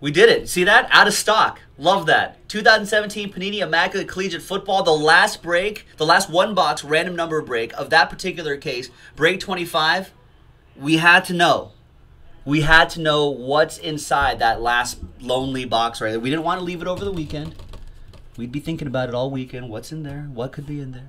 We did it. See that? Out of stock. Love that. 2017 Panini Immaculate Collegiate Football, the last break, the last one box random number break of that particular case, break 25. We had to know. We had to know what's inside that last lonely box right there. We didn't want to leave it over the weekend. We'd be thinking about it all weekend. What's in there? What could be in there?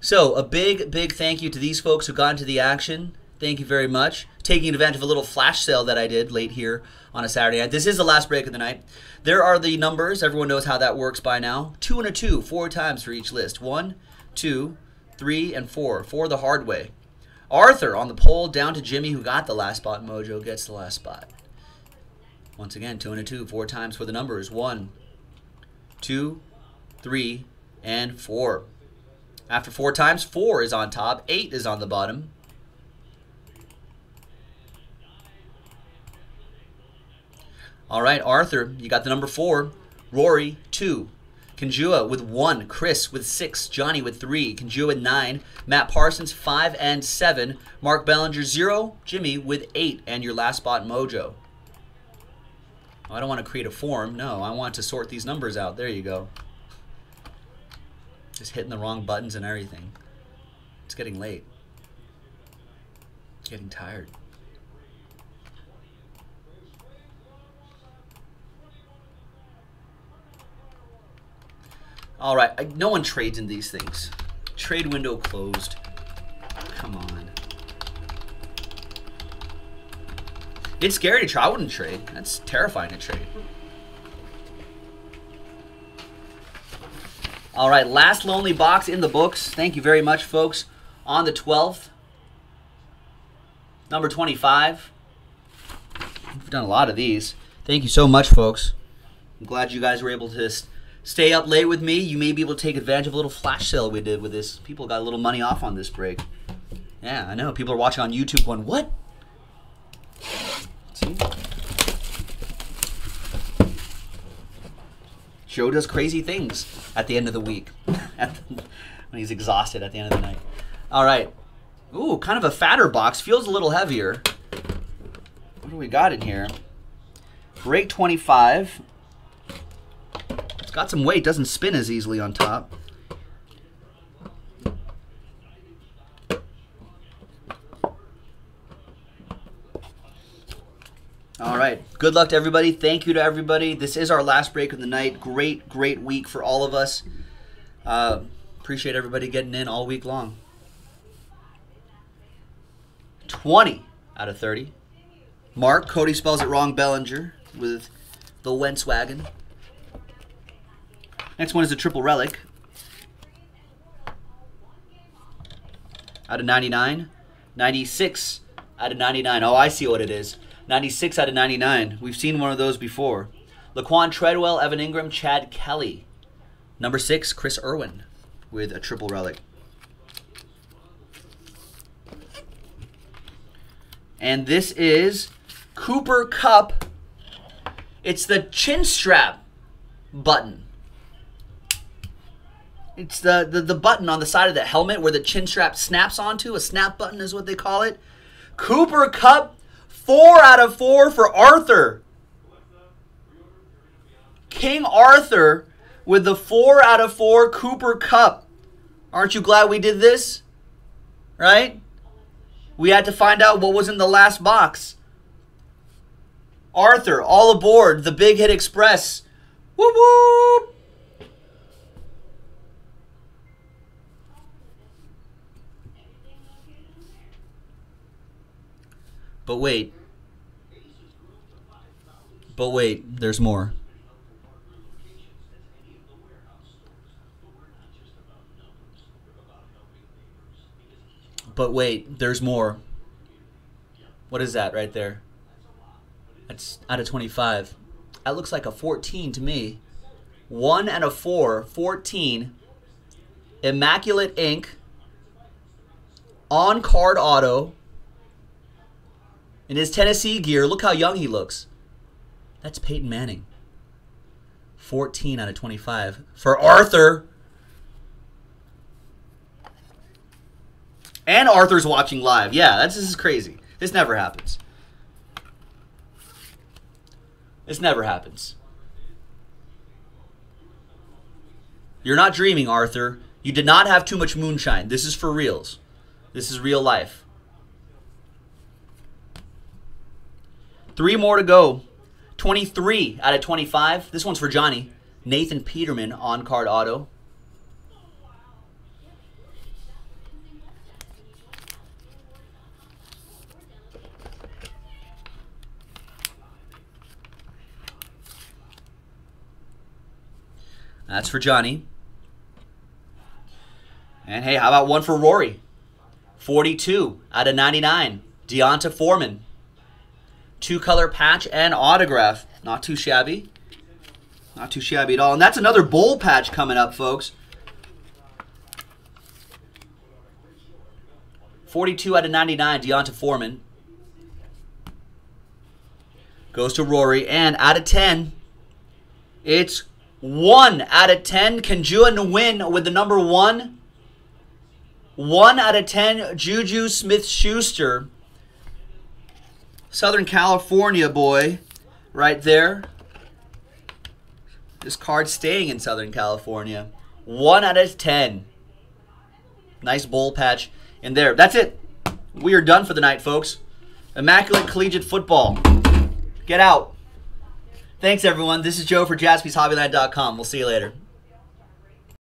So, a big, big thank you to these folks who got into the action. Thank you very much. Taking advantage of a little flash sale that I did late here on a Saturday night. This is the last break of the night. There are the numbers. Everyone knows how that works by now. Two and a two, four times for each list. One, two, three, and four. Four the hard way. Arthur on the pole down to Jimmy, who got the last spot. Mojo gets the last spot. Once again, two and a two, four times for the numbers. One, two, three, and four. After four times, four is on top, eight is on the bottom. All right, Arthur, you got the number four. Rory, two. Kanjua with one. Chris with six. Johnny with three. Kanjua with nine. Matt Parsons, five and seven. Mark Bellinger, zero. Jimmy with eight. And your last spot, Mojo. Oh, I don't want to create a form. No, I want to sort these numbers out. There you go. Just hitting the wrong buttons and everything. It's getting late. Getting tired. All right, I, no one trades in these things. Trade window closed. Come on. It's scary to try. I wouldn't trade. That's terrifying to trade. All right, last lonely box in the books. Thank you very much, folks. On the 12th, number 25. We've done a lot of these. Thank you so much, folks. I'm glad you guys were able to stay up late with me. You may be able to take advantage of a little flash sale we did with this. People got a little money off on this break. Yeah, I know. People are watching on YouTube going, what? See? Joe does crazy things at the end of the week. when he's exhausted at the end of the night. All right. Ooh, kind of a fatter box. Feels a little heavier. What do we got in here? Break 25. It's got some weight, doesn't spin as easily on top. All right. Good luck to everybody. Thank you to everybody. This is our last break of the night. Great, great week for all of us. Uh, appreciate everybody getting in all week long. 20 out of 30. Mark, Cody spells it wrong, Bellinger, with the Wentz wagon. Next one is a triple relic. Out of 99. 96 out of 99. Oh, I see what it is. 96 out of 99. We've seen one of those before. Laquon Treadwell, Evan Engram, Chad Kelly. Number 6, Chris Irwin with a triple relic. And this is Cooper Kupp. It's the chin strap button. It's the, the, the button on the side of the helmet where the chin strap snaps onto. A snap button is what they call it. Cooper Kupp, four out of four for Arthur. King Arthur with the four out of four Cooper Kupp. Aren't you glad we did this? Right? We had to find out what was in the last box. Arthur, all aboard the Big Hit Express. Whoop! But wait. But wait, there's more. But wait, there's more. What is that right there? That's out of 25. That looks like a 14 to me. 1 and a 4, 14. Immaculate ink. On card auto in his Tennessee gear. Look how young he looks. That's Peyton Manning. 14 out of 25 for Arthur. And Arthur's watching live. Yeah, that's this is crazy. This never happens. This never happens. You're not dreaming, Arthur. You did not have too much moonshine. This is for reals. This is real life. Three more to go. 23 out of 25. This one's for Johnny. Nathan Peterman on card auto. That's for Johnny. And hey, how about one for Rory? 42 out of 99. D'Onta Foreman. Two color patch and autograph. Not too shabby. Not too shabby at all. And that's another bowl patch coming up, folks. 42 out of 99, D'Onta Foreman. Goes to Rory. And out of 10, it's 1 out of 10. Can Kanjua Nwin with the number 1. 1 out of 10, Juju Smith-Schuster. Southern California boy right there. This card staying in Southern California. 1 out of 10. Nice bowl patch in there. That's it. We are done for the night, folks. Immaculate Collegiate Football. Get out. Thanks, everyone. This is Joe for jaspyshobbyland.com. We'll see you later.